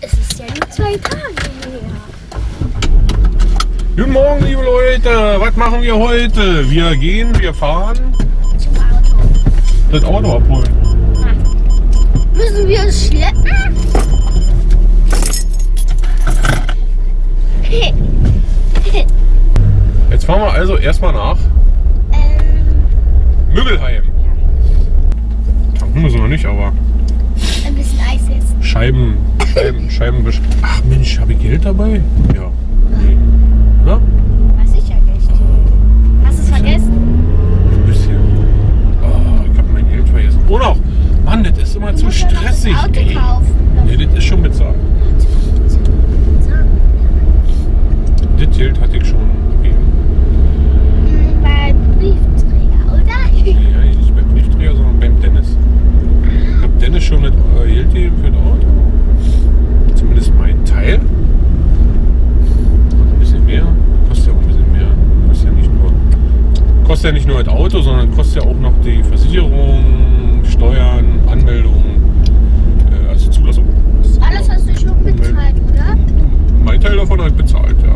Es ist ja nur zwei Tage her. Guten Morgen, liebe Leute. Was machen wir heute? Wir gehen, wir fahren Zum Auto. das Auto abholen. Müssen wir es schleppen? Jetzt fahren wir also erstmal nach ähm, Müggelheim. Tanken müssen wir nicht, aber ein bisschen Eis jetzt. Scheiben, Scheiben, Scheibenwisch. Ach Mensch, habe ich Geld dabei? Ja. Nee. Na? Weiß ich ja nicht. Hast du es vergessen? Ein bisschen. Oh, ich habe mein Geld vergessen. Oh noch! Mann, das ist immer Du zu ja stressig. Das Auto ey. kaufen. Nee, das ist schon bezahlt. Das Geld hatte ich schon gegeben. Hm, Bei Briefträger, oder? Nee, nicht beim Briefträger, sondern beim Dennis. Ich habe Dennis schon das äh, Geld gegeben für das Auto. Zumindest mein Teil. Und ein bisschen mehr. Kostet ja auch ein bisschen mehr. Kostet ja nicht nur, kostet ja nicht nur das Auto, sondern kostet ja auch noch die Versicherung, Steuern, Anmeldung, äh, also Zulassung. Alles hast du schon bezahlt, oder? Mein Teil davon habe ich bezahlt, ja.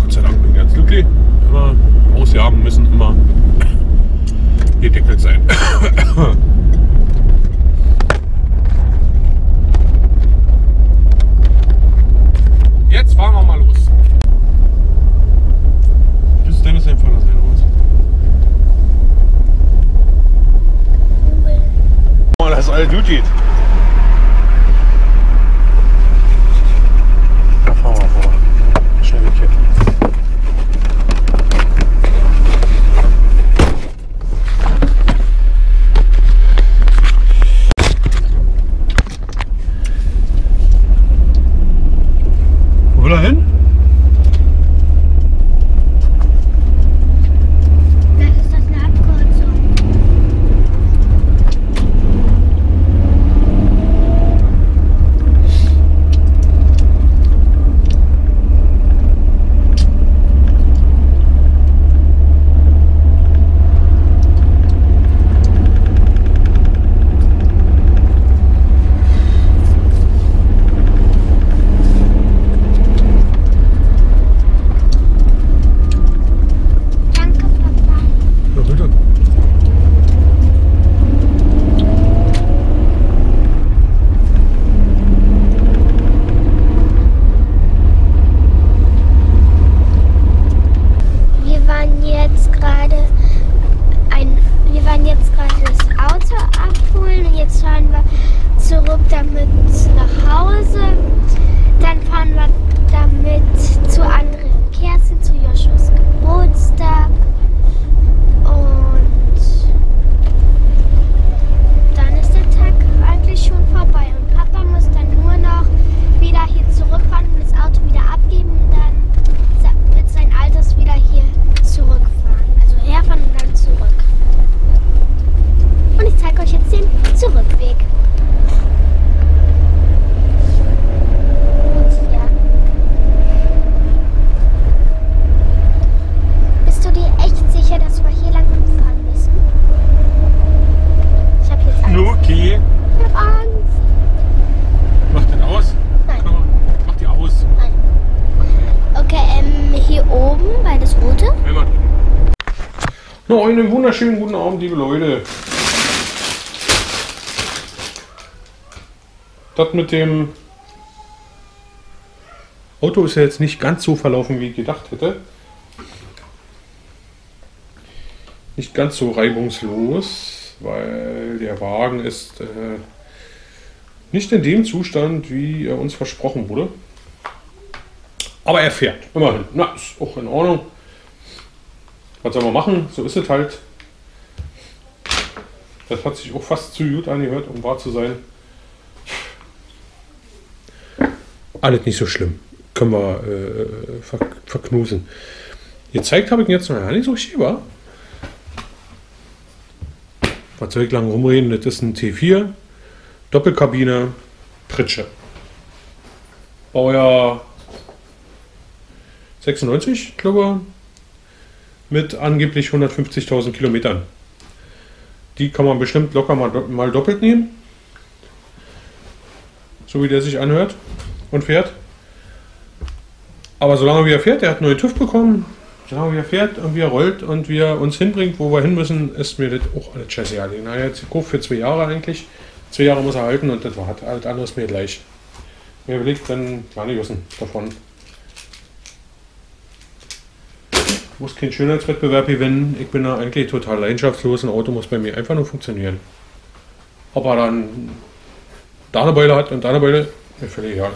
Gott sei Dank bin ich ganz glücklich. Immer Ausgaben müssen immer gedeckelt sein. Jetzt fahren wir mal los. Das ist Dennis sein Vater sein Haus. Mal, das ist all gut Noch einen wunderschönen guten Abend, liebe Leute. Das mit dem Auto ist ja jetzt nicht ganz so verlaufen, wie ich gedacht hätte. Nicht ganz so reibungslos, weil der Wagen ist äh, nicht in dem Zustand, wie er uns versprochen wurde. Aber er fährt, immerhin. Na, ist auch in Ordnung. Was soll man machen? So ist es halt. Das hat sich auch fast zu gut angehört, um wahr zu sein. Alles nicht so schlimm. Können wir äh, ver verknusen. Gezeigt habe ich ihn jetzt noch nicht so schieber. Was soll ich lang rumreden? Das ist ein T4, Doppelkabine, Pritsche. Baujahr 96, glaube ich, mit angeblich 150.000 Kilometern. Die kann man bestimmt locker mal, mal doppelt nehmen. so wie der sich anhört und fährt. Aber solange wie er fährt, der hat neuen TÜV bekommen, solange wie er fährt und wie er rollt und wie er uns hinbringt, wo wir hin müssen, ist mir das auch alles scheißegal. Na, er hat jetzt gekauft für zwei Jahre eigentlich. Zwei Jahre muss er halten und das war halt alles andere ist mir gleich. Mir überlegt, dann gar nicht wissen davon. Ich muss keinen Schönheitswettbewerb gewinnen. Ich bin da eigentlich total leidenschaftslos. Ein Auto muss bei mir einfach nur funktionieren. Ob er dann da eine Beule hat und da eine Beule, mir völlig egal.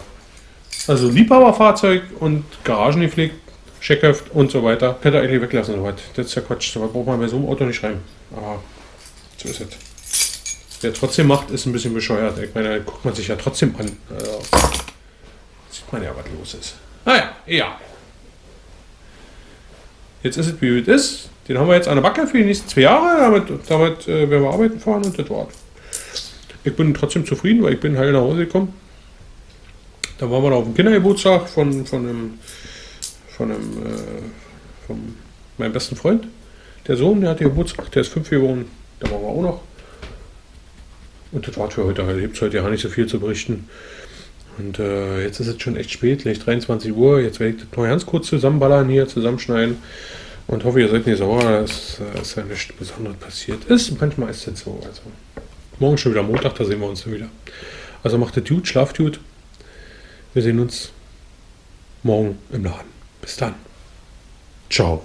Also Liebhaberfahrzeug und Garagen gepflegt, Checkheft und so weiter. Könnte eigentlich weglassen, soweit. Das ist ja Quatsch. So braucht man bei so einem Auto nicht schreiben. Aber so ist es. Wer trotzdem macht, ist ein bisschen bescheuert. Ich meine, guckt man sich ja trotzdem an. Also, sieht man ja, was los ist. Naja, ja. Jetzt ist es, wie es ist. Den haben wir jetzt an der Backe für die nächsten zwei Jahre. Damit, damit äh, werden wir arbeiten fahren und das war's. Ich bin trotzdem zufrieden, weil ich bin heil nach Hause gekommen. Da waren wir noch auf dem Kindergeburtstag von, von einem, von einem, äh, von meinem besten Freund. Der Sohn, der hatte Geburtstag, der ist fünf geworden. Da waren wir auch noch. Und das war's für heute. Da gibt es heute ja nicht so viel zu berichten. Und äh, jetzt ist es schon echt spät, gleich 23 Uhr. Jetzt werde ich das noch ganz kurz zusammenballern hier, zusammenschneiden. Und hoffe, ihr seid nicht sauer, dass es ja nichts Besonderes passiert ist. Manchmal ist es so. Also, morgen schon wieder Montag, da sehen wir uns dann wieder. Also macht es gut, schlaft gut. Wir sehen uns morgen im Laden. Bis dann. Ciao.